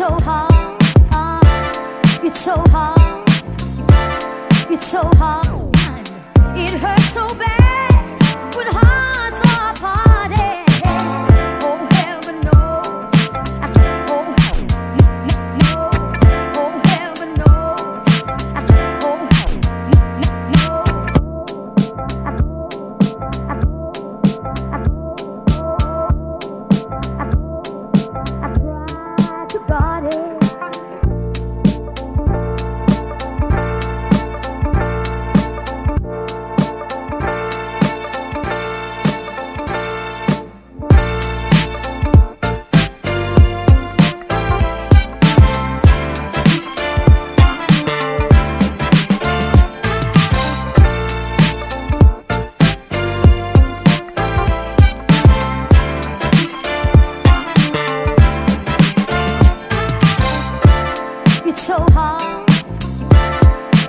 so hot. It's so hot. It's so hot. It hurts so bad.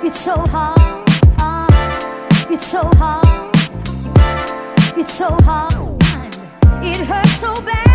It's so hard. It's so hard. It's so hard. It hurts so bad